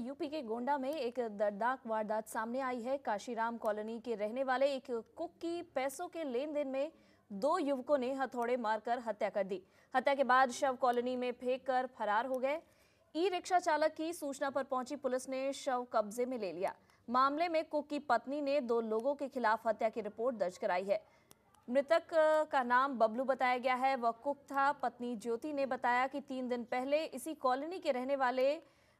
UP के गोंडा में एक दर्दनाक वारदात सामने आई है। काशीराम कॉलोनी के रहने वाले एक कुक की पैसों के लेन देन में दो युवकों ने हथौड़े मारकर हत्या कर दी। हत्या के बाद शव कॉलोनी में फेंक कर फरार हो गए। ई रिक्शा चालक की सूचना पर पहुँची पुलिस ने शव कब्जे में ले लिया। मामले में कुक की पत्नी ने दो लोगों के खिलाफ हत्या की रिपोर्ट दर्ज कराई है। मृतक का नाम बबलू बताया गया है। वह कुक था। पत्नी ज्योति ने बताया कि तीन दिन पहले इसी कॉलोनी के रहने वाले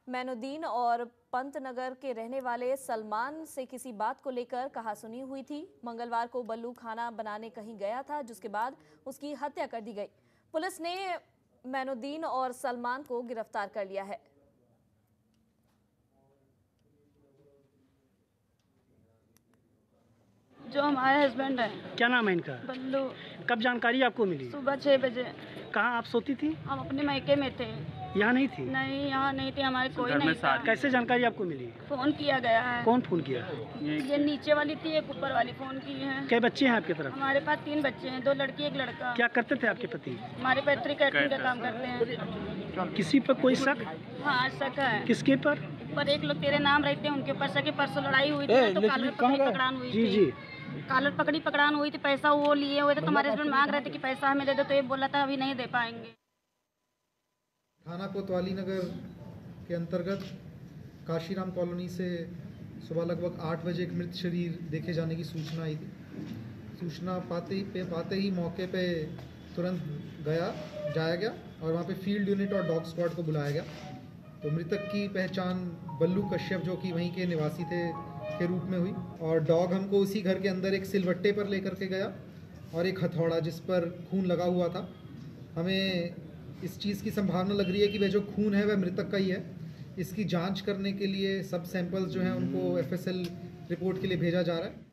मैनुद्दीन और पंतनगर के रहने वाले सलमान से किसी बात को लेकर कहा सुनी हुई थी। मंगलवार को बल्लू खाना बनाने कहीं गया था जिसके बाद उसकी हत्या कर दी गई। पुलिस ने मैनुद्दीन और सलमान को गिरफ़्तार कर लिया है। जो हमारे हस्बैंड है। क्या नाम है इनका? बल्लू। कब जानकारी आपको मिली? सुबह छः बजे। कहाँ आप सोती थी? हम अपने मायके में थे। यहाँ नहीं थी? नहीं यहाँ नहीं थे हमारे कोई नहीं था। कैसे जानकारी आपको मिली? फ़ोन किया गया है। कौन फ़ोन किया? ये नीचे वाली थी एक ऊपर वाली फ़ोन की है। क्या बच्चे हैं आपके तरफ़? हमारे पास तीन बच्चे हैं दो लड़की एक लड़का। क्या करते थे आपके पति? हमारे पैतृक कैटरिंग का काम करते हैं। किसी पर कोई शक? हाँ शक है। किसके पर? पर एक लोग तेरे नाम रहते हैं उनके ऊपर सके परसों लड़ाई हुई थी तो कालर पकड़ी पकड़ान हुई जी जी। कालर पकड़ी पकड़ान हुई थी पैसा वो लिए हुए थे तुम्हारे हस्बैंड मांग रहे थे कि पैसा हमें दे दो तो ये बोला था अभी नहीं दे पाएँगे। थाना कोतवाली नगर के अंतर्गत काशीराम कॉलोनी से सुबह लगभग आठ बजे एक मृत शरीर देखे जाने की सूचना आई थी। सूचना पाते ही पे पाते ही मौके पे तुरंत गया, जाया गया और वहाँ पे फ़ील्ड यूनिट और डॉग स्क्वाड को बुलाया गया। तो मृतक की पहचान बल्लू कश्यप, जो कि वहीं के निवासी थे, के रूप में हुई और डॉग हमको उसी घर के अंदर एक सिलवट्टे पर लेकर के गया और एक हथौड़ा जिस पर खून लगा हुआ था। हमें इस चीज़ की संभावना लग रही है कि वह जो खून है वह मृतक का ही है। इसकी जाँच करने के लिए सब सैंपल्स जो हैं उनको एफएसएल रिपोर्ट के लिए भेजा जा रहा है।